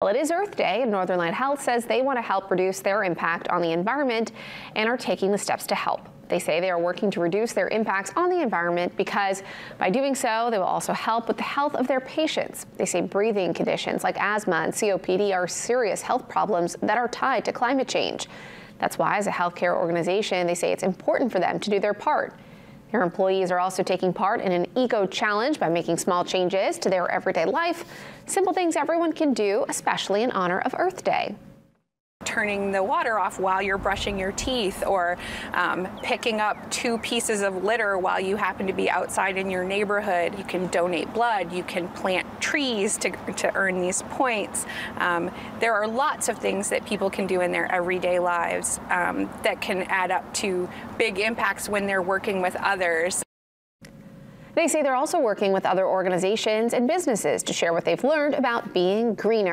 Well, it is Earth Day, and Northern Light Health says they want to help reduce their impact on the environment and are taking the steps to help. They say they are working to reduce their impacts on the environment because by doing so, they will also help with the health of their patients. They say breathing conditions like asthma and COPD are serious health problems that are tied to climate change. That's why, as a healthcare organization, they say it's important for them to do their part. Their employees are also taking part in an eco challenge by making small changes to their everyday life, simple things everyone can do, especially in honor of Earth Day turning the water off while you're brushing your teeth or um, picking up two pieces of litter while you happen to be outside in your neighborhood. You can donate blood, you can plant trees to, to earn these points. Um, there are lots of things that people can do in their everyday lives um, that can add up to big impacts when they're working with others. They say they're also working with other organizations and businesses to share what they've learned about being greener.